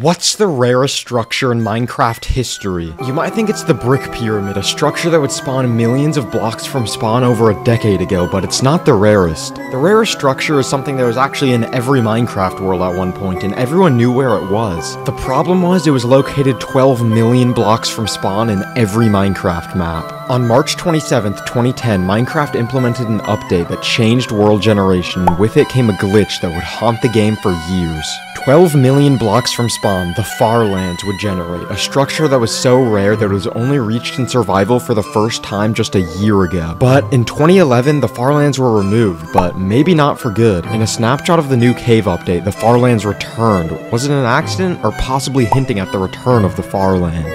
What's the rarest structure in Minecraft history? You might think it's the Brick Pyramid, a structure that would spawn millions of blocks from spawn over a decade ago, but it's not the rarest. The rarest structure is something that was actually in every Minecraft world at one point, and everyone knew where it was. The problem was it was located 12 million blocks from spawn in every Minecraft map. On March 27, 2010, Minecraft implemented an update that changed world generation, and with it came a glitch that would haunt the game for years. 12 million blocks from spawn, the Farlands would generate, a structure that was so rare that it was only reached in survival for the first time just a year ago. But in 2011, the Farlands were removed, but maybe not for good. In a snapshot of the new cave update, the Farlands returned. Was it an accident, or possibly hinting at the return of the Farlands?